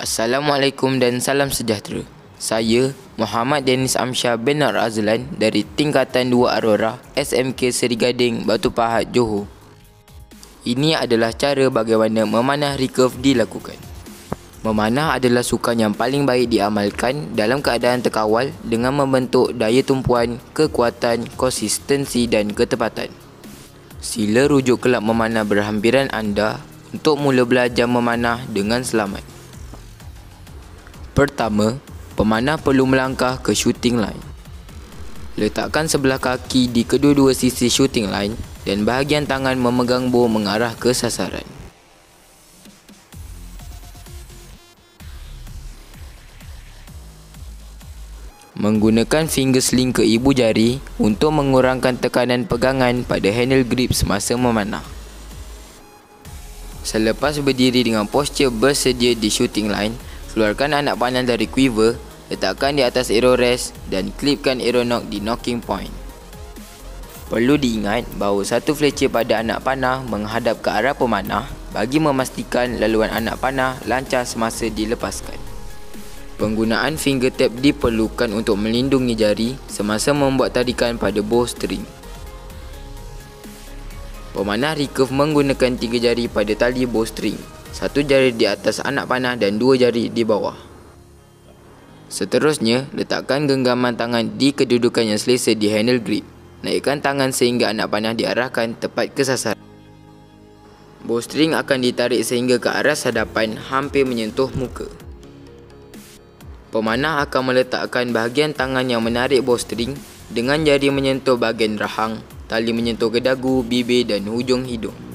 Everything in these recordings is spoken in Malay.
Assalamualaikum dan salam sejahtera. Saya Muhammad Dennis Amsyah bin Nur Azlan dari Tingkatan 2 Aurora SMK Seri Gading Batu Pahat Johor. Ini adalah cara bagaimana memanah recurve dilakukan. Memanah adalah sukan yang paling baik diamalkan dalam keadaan terkawal dengan membentuk daya tumpuan, kekuatan, konsistensi dan ketepatan. Sila rujuk kelab memanah berhampiran anda untuk mula belajar memanah dengan selamat. Pertama, pemanah perlu melangkah ke shooting line. Letakkan sebelah kaki di kedua-dua sisi shooting line dan bahagian tangan memegang bow mengarah ke sasaran. Menggunakan finger sling ke ibu jari untuk mengurangkan tekanan pegangan pada handle grip semasa memanah. Selepas berdiri dengan posture bersedia di shooting line, Keluarkan anak panah dari quiver, letakkan di atas arrow rest dan klipkan arrow knock di knocking point. Perlu diingat bahawa satu fletcher pada anak panah menghadap ke arah pemanah bagi memastikan laluan anak panah lancar semasa dilepaskan. Penggunaan finger tap diperlukan untuk melindungi jari semasa membuat tarikan pada bowstring. Pemanah recurve menggunakan tiga jari pada tali bowstring satu jari di atas anak panah dan dua jari di bawah. Seterusnya, letakkan genggaman tangan di kedudukan yang selesa di handle grip. Naikkan tangan sehingga anak panah diarahkan tepat ke sasaran. Bowstring akan ditarik sehingga ke arah sadapan hampir menyentuh muka. Pemanah akan meletakkan bahagian tangan yang menarik bowstring dengan jari menyentuh bahagian rahang, tali menyentuh ke dagu, bibir dan hujung hidung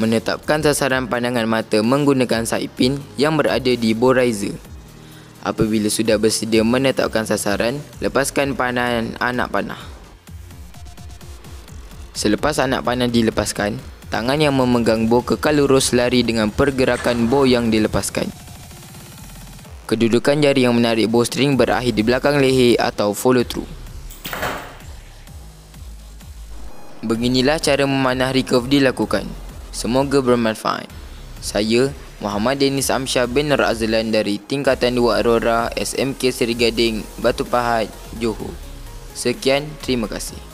menetapkan sasaran pandangan mata menggunakan side pin yang berada di bow riser. Apabila sudah bersedia menetapkan sasaran, lepaskan panah anak panah. Selepas anak panah dilepaskan, tangan yang memegang bow kekal lurus lari dengan pergerakan bow yang dilepaskan. Kedudukan jari yang menarik bowstring berakhir di belakang leher atau follow through. Beginilah cara memanah recurve dilakukan. Semoga bermanfaat. Saya Muhammad Denis Amsyah bin Nur Azlan dari Tingkatan 2 Aurora SMK Seri Gading Batu Pahat Johor. Sekian, terima kasih.